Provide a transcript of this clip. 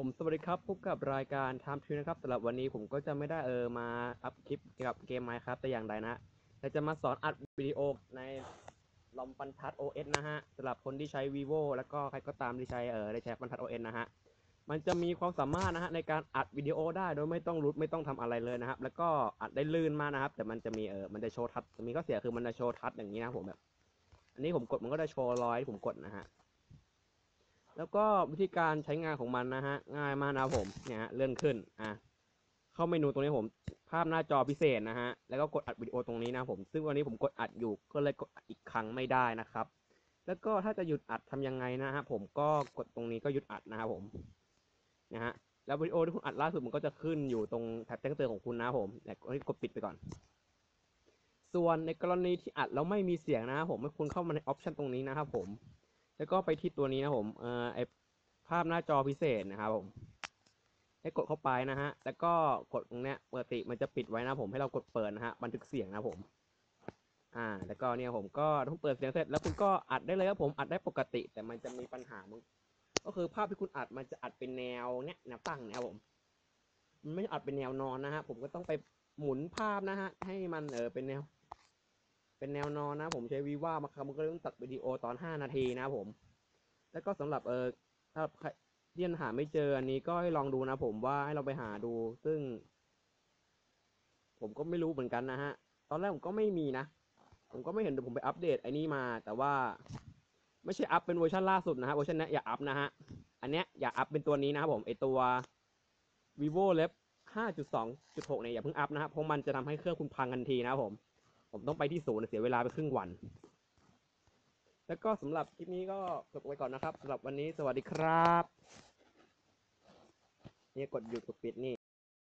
ผมสวัสดีครับพบกับรายการ Time t นะครับสำหรับวันนี้ผมก็จะไม่ได้เออมาอัพคลิปเกี่ยวกับเกมไมค์ครับแต่อย่างใดนะแต่จะมาสอนอัดวิดีโอในลอมบรรทัด OS นะฮะสำหรับคนที่ใช้ vivo แล้วก็ใครก็ตามที่ใช้เออได้ใช้บรรทัด OS นะฮะมันจะมีความสามารถนะฮะในการอัดวิดีโอได้โดยไม่ต้องรุดไม่ต้องทำอะไรเลยนะครับ แล้วก็อัดได้ลื่นมากนะครับ แต่มันจะมีเออมันจะโชว์ทัชมีข้อเสียคือมันจะโชว์ทัชอย่างนี้นะผมแบบ อันนี้ผมกดมันก็จะโชว์รอยที่ผมกดนะฮะ แล้วก็วิธีการใช้งานของมันนะฮะง่ายมากนะผมเนี่ยฮะเลื่อนขึ้นอะเข้าเมนูตรงนี้ผมภาพหน้าจอพิเศษนะฮะแล้วก็กดอัดวิดีโอตรงนี้นะผม ซึ่งวันนี้ผมกดอัดอยู่ก็เลยกดอัดอีกครั้งไม่ได้นะครับ แล้วก็ถ้าจะหยุดอัดทำยังไงนะฮะผมก็กดตรงนี้ก็หยุดอัดนะครับผมนะฮะแล้ววิดีโอที่คุณอัดล่าสุดมันก็จะขึ้นอยู่ตรงแท็บแจ้งเตือนของคุณนะผมแต่กดปิดไปก่อน ส่วนในกรณีที่อัดแล้วไม่มีเสียงนะครับผมให้คุณเข้ามาในออปชันตรงนี้นะครับผม แล้วก็ไปที่ตัวนี้นะผมเอ่อไอภาพหน้าจอพิเศษนะครับผม ให้กดเข้าไปนะฮะ แล้วก็กดตรงเนี้ยปกติมันจะปิดไว้นะผม ให้เรากดเปิดนะฮะ บันทึกเสียงนะผม อ่า แล้วก็เนี่ยผมก็ต้องเปิดเสียงเสร็จแล้วคุณก็อัดได้เลยครับผม อัดได้ปกติ แต่มันจะมีปัญหามึงก็คือภาพที่คุณอัดมันจะอัดเป็นแนวเนี้ยแนวตั้งนะครับผม มันไม่อัดเป็นแนวนอนนะฮะ ผมก็ต้องไปหมุนภาพนะฮะ ให้มันเออเป็นแนว เป็นแนวนอนนะผมใช้วีว่ามาครับมันก็ต้องตัดวิดีโอตอน 5 นาทีนะผม แล้วก็สำหรับเออถ้าใครที่ยังหาไม่เจออันนี้ก็ให้ลองดูนะผมว่าให้เราไปหาดู ซึ่ง ผมก็ไม่รู้เหมือนกันนะฮะ ตอนแรกผมก็ไม่มีนะ ผมก็ไม่เห็นเดี๋ยวผมไปอัปเดตไอ้นี่มา แต่ว่า ไม่ใช่อัพเป็นเวอร์ชันล่าสุดนะฮะเวอร์ชันนี้อย่าอัพนะฮะ อันเนี้ยอย่าอัพเป็นตัวนี้นะครับผมไอตัว vivo l e v 5.2.6เนี่ยอย่าเพิ่งอัพนะครับเพราะมันจะทำให้เครื่องคุณพังทันทีนะครับผม ผมต้องไปที่ศูนย์เสียเวลาไปครึ่งวัน แล้วก็สำหรับคลิปนี้ก็จบไว้ก่อนนะครับสำหรับวันนี้สวัสดีครับนี่กดหยุดกดปิดนี่